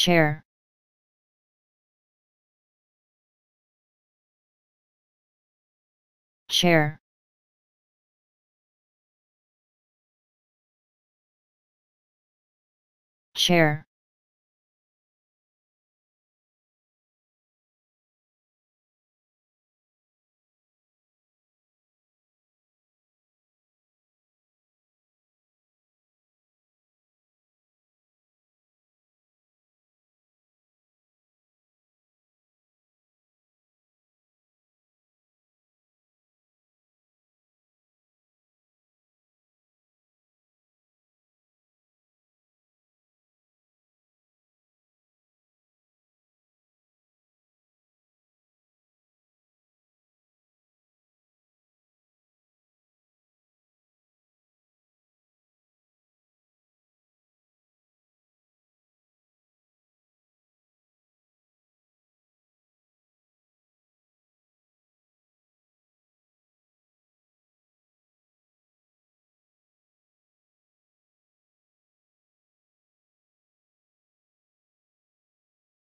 chair. Chair. Chair.